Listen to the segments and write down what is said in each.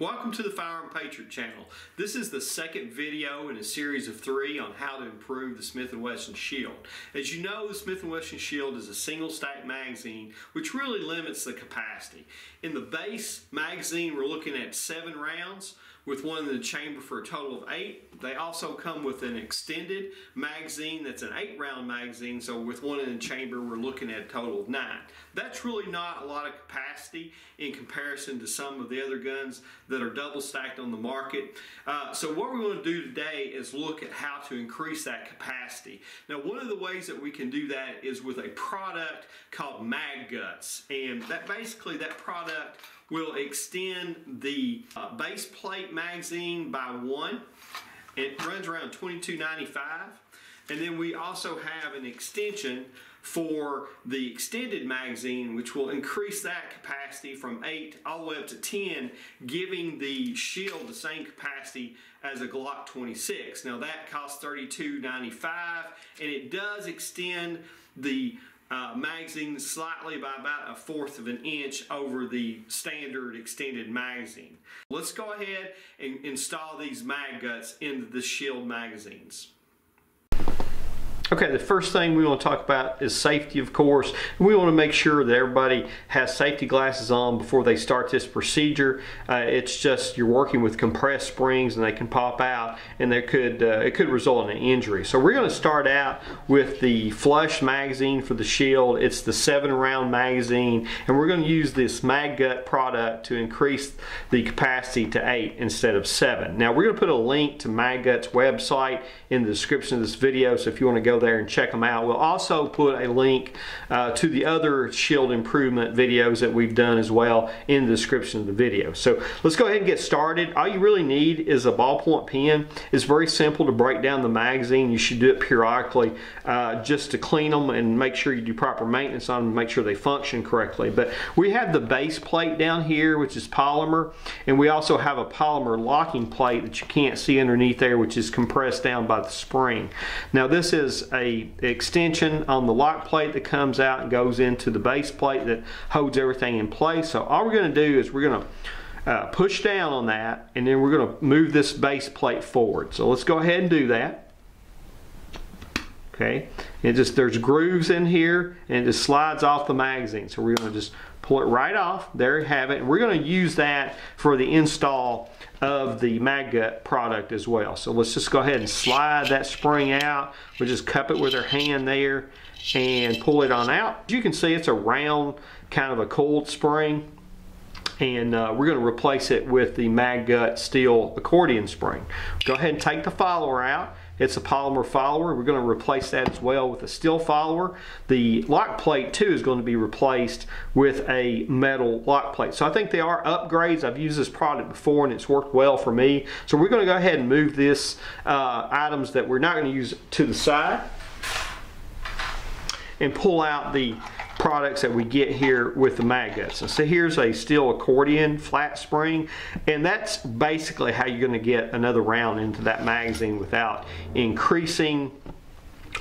Welcome to the Firearm Patriot channel. This is the second video in a series of three on how to improve the Smith & Wesson Shield. As you know, the Smith & Wesson Shield is a single stack magazine which really limits the capacity. In the base magazine, we're looking at seven rounds with one in the chamber for a total of eight. They also come with an extended magazine that's an eight round magazine, so with one in the chamber, we're looking at a total of nine. That's really not a lot of capacity in comparison to some of the other guns that are double stacked on the market. Uh, so what we want to do today is look at how to increase that capacity. Now one of the ways that we can do that is with a product called Mag Guts and that basically that product will extend the uh, base plate magazine by one. It runs around $22.95 and then we also have an extension for the extended magazine, which will increase that capacity from 8 all the way up to 10, giving the shield the same capacity as a Glock 26. Now that costs $32.95 and it does extend the uh, magazine slightly by about a fourth of an inch over the standard extended magazine. Let's go ahead and install these mag guts into the shield magazines. Okay, the first thing we want to talk about is safety, of course. We want to make sure that everybody has safety glasses on before they start this procedure. Uh, it's just you're working with compressed springs and they can pop out and there could uh, it could result in an injury. So we're going to start out with the flush magazine for the shield. It's the seven round magazine and we're going to use this MagGut product to increase the capacity to eight instead of seven. Now we're going to put a link to MagGut's website in the description of this video so if you want to go there and check them out. We'll also put a link uh, to the other shield improvement videos that we've done as well in the description of the video. So let's go ahead and get started. All you really need is a ballpoint pen. It's very simple to break down the magazine. You should do it periodically uh, just to clean them and make sure you do proper maintenance on them, make sure they function correctly. But we have the base plate down here, which is polymer, and we also have a polymer locking plate that you can't see underneath there, which is compressed down by the spring. Now this is a extension on the lock plate that comes out and goes into the base plate that holds everything in place. So all we're going to do is we're going to uh, push down on that and then we're going to move this base plate forward. So let's go ahead and do that. Okay, it just there's grooves in here and it just slides off the magazine. So we're going to just it right off. There you have it. We're going to use that for the install of the MagGut product as well. So let's just go ahead and slide that spring out. We'll just cup it with our hand there and pull it on out. As you can see, it's a round kind of a cold spring and uh, we're going to replace it with the MagGut steel accordion spring. Go ahead and take the follower out it's a polymer follower. We're going to replace that as well with a steel follower. The lock plate too is going to be replaced with a metal lock plate. So I think they are upgrades. I've used this product before and it's worked well for me. So we're going to go ahead and move this uh, items that we're not going to use to the side and pull out the products that we get here with the MagGuts. And so here's a steel accordion flat spring and that's basically how you're going to get another round into that magazine without increasing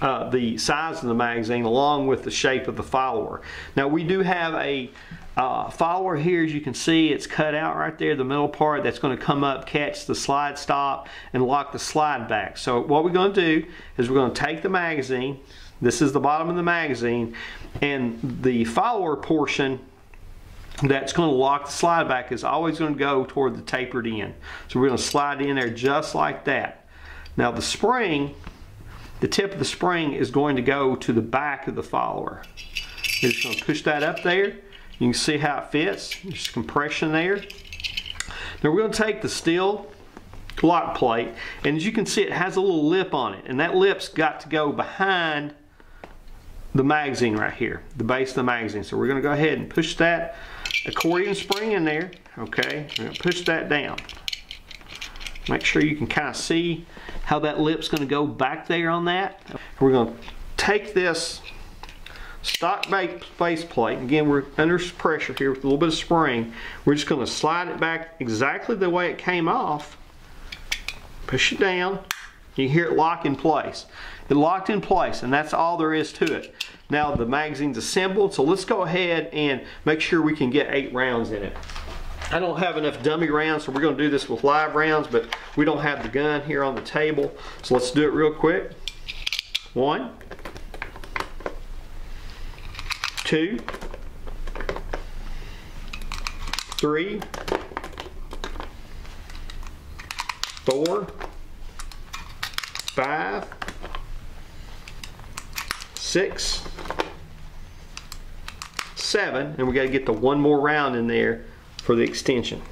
uh, the size of the magazine along with the shape of the follower. Now we do have a uh, follower here as you can see it's cut out right there the middle part that's going to come up catch the slide stop and lock the slide back. So what we're going to do is we're going to take the magazine this is the bottom of the magazine and the follower portion that's going to lock the slide back is always going to go toward the tapered end. So we're going to slide in there just like that. Now the spring, the tip of the spring is going to go to the back of the follower. You're just going to push that up there. You can see how it fits. There's compression there. Now we're going to take the steel lock plate and as you can see it has a little lip on it and that lip's got to go behind the magazine right here, the base of the magazine. So we're going to go ahead and push that accordion spring in there. Okay, we're going to push that down. Make sure you can kind of see how that lip's going to go back there on that. We're going to take this stock base plate. Again, we're under pressure here with a little bit of spring. We're just going to slide it back exactly the way it came off. Push it down. You hear it lock in place. It locked in place and that's all there is to it. Now the magazine's assembled, so let's go ahead and make sure we can get eight rounds in it. I don't have enough dummy rounds, so we're gonna do this with live rounds, but we don't have the gun here on the table. So let's do it real quick. One, two, three, four, five, six, seven, and we got to get the one more round in there for the extension.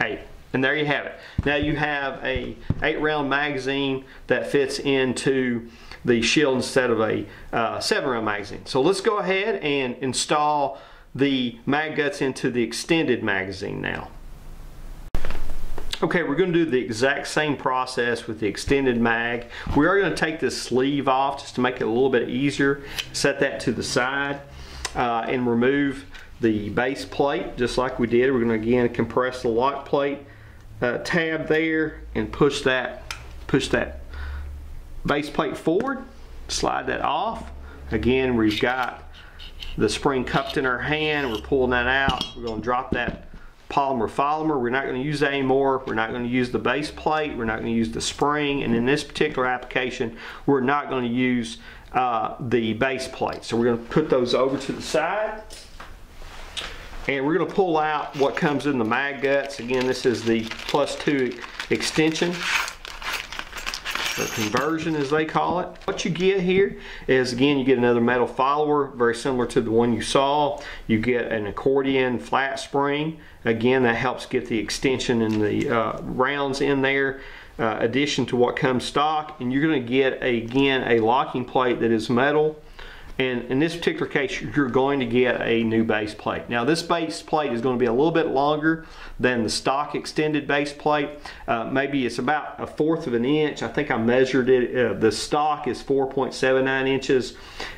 Eight. And there you have it. Now you have a eight round magazine that fits into the shield instead of a uh, seven round magazine. So let's go ahead and install the mag guts into the extended magazine now. Okay, we're going to do the exact same process with the extended mag. We are going to take this sleeve off just to make it a little bit easier. Set that to the side uh, and remove the base plate just like we did. We're going to again compress the lock plate uh, tab there and push that push that base plate forward. Slide that off. Again, we've got the spring cupped in our hand. We're pulling that out. We're going to drop that polymer polymer. We're not going to use that anymore. We're not going to use the base plate. We're not going to use the spring. And in this particular application, we're not going to use uh, the base plate. So we're going to put those over to the side. And we're going to pull out what comes in the mag guts. Again, this is the plus two extension or conversion as they call it. What you get here is again you get another metal follower very similar to the one you saw. You get an accordion flat spring. Again that helps get the extension and the uh, rounds in there. Uh, addition to what comes stock and you're going to get again a locking plate that is metal and in this particular case, you're going to get a new base plate. Now this base plate is going to be a little bit longer than the stock extended base plate. Uh, maybe it's about a fourth of an inch. I think I measured it. Uh, the stock is 4.79 inches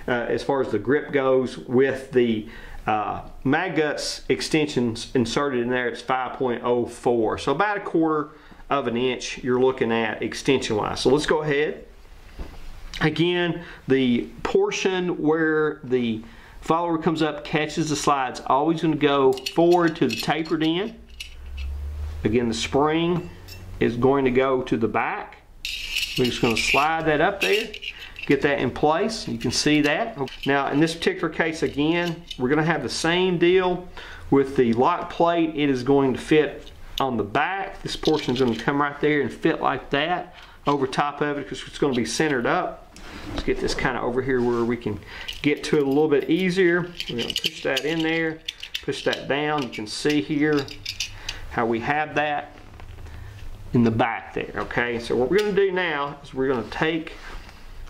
uh, as far as the grip goes with the uh, Magguts extensions inserted in there, it's 5.04. So about a quarter of an inch you're looking at extension wise. So let's go ahead Again, the portion where the follower comes up, catches the slides, always going to go forward to the tapered end. Again, the spring is going to go to the back. We're just going to slide that up there, get that in place. You can see that. Now, in this particular case, again, we're going to have the same deal with the lock plate. It is going to fit on the back. This portion is going to come right there and fit like that over top of it because it's going to be centered up. Let's get this kind of over here where we can get to it a little bit easier. We're to push that in there, push that down. You can see here how we have that in the back there, okay? So what we're going to do now is we're going to take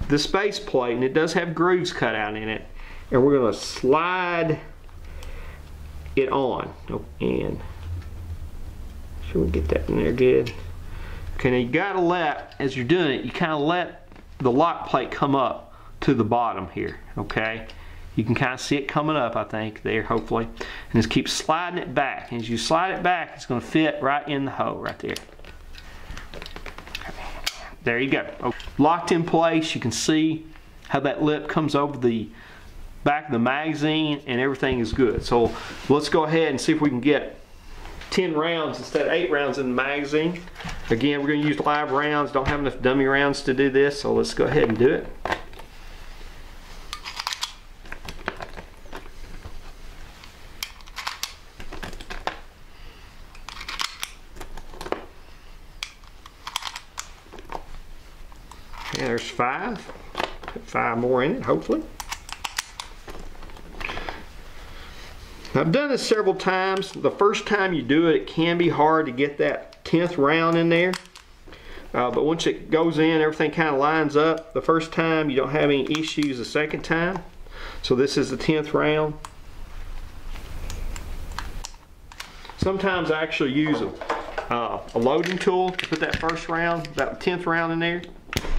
the space plate, and it does have grooves cut out in it, and we're to slide it on. Oh, and should we get that in there good? Okay, now you got to let, as you're doing it, you kind of let the lock plate come up to the bottom here, okay? You can kind of see it coming up, I think, there, hopefully. And just keep sliding it back. And as you slide it back, it's going to fit right in the hole right there. There you go. Okay. Locked in place. You can see how that lip comes over the back of the magazine and everything is good. So let's go ahead and see if we can get 10 rounds instead of 8 rounds in the magazine. Again, we're going to use live rounds. Don't have enough dummy rounds to do this, so let's go ahead and do it. Yeah, there's five. Put five more in it, hopefully. I've done this several times. The first time you do it, it can be hard to get that 10th round in there. Uh, but once it goes in, everything kind of lines up. The first time, you don't have any issues the second time. So this is the 10th round. Sometimes I actually use a, uh, a loading tool to put that first round, that 10th round in there.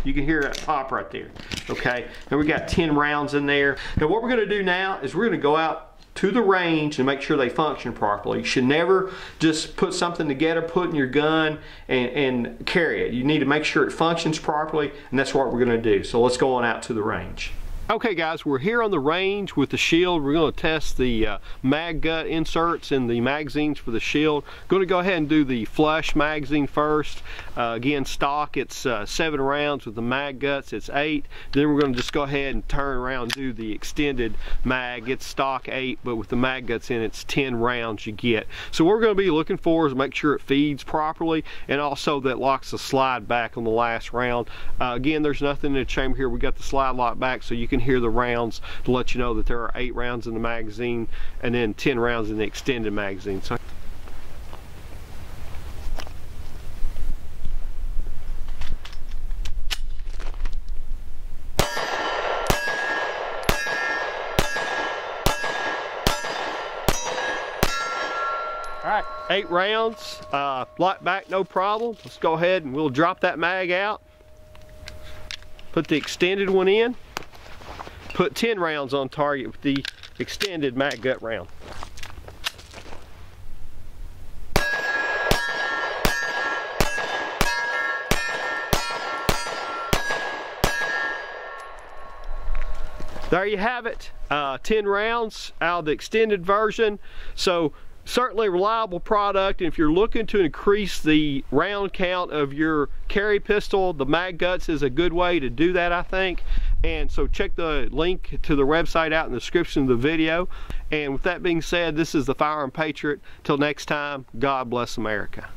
You can hear it pop right there. Okay, and we got 10 rounds in there. Now what we're gonna do now is we're gonna go out to the range and make sure they function properly. You should never just put something together, put in your gun, and, and carry it. You need to make sure it functions properly, and that's what we're going to do. So let's go on out to the range. Okay guys, we're here on the range with the shield. We're going to test the uh, mag gut inserts in the magazines for the shield. Going to go ahead and do the flush magazine first. Uh, again, stock, it's uh, seven rounds. With the mag guts, it's eight. Then we're going to just go ahead and turn around and do the extended mag. It's stock eight, but with the mag guts in, it's 10 rounds you get. So what we're going to be looking for is make sure it feeds properly and also that locks the slide back on the last round. Uh, again, there's nothing in the chamber here. We got the slide lock back so you can hear the rounds to let you know that there are eight rounds in the magazine and then 10 rounds in the extended magazine. So eight rounds, uh, lock back, no problem. Let's go ahead and we'll drop that mag out. Put the extended one in. Put 10 rounds on target with the extended mag gut round. There you have it, uh, 10 rounds out of the extended version. So certainly reliable product and if you're looking to increase the round count of your carry pistol the mag guts is a good way to do that I think. And so check the link to the website out in the description of the video. And with that being said this is the Firearm Patriot. Till next time God bless America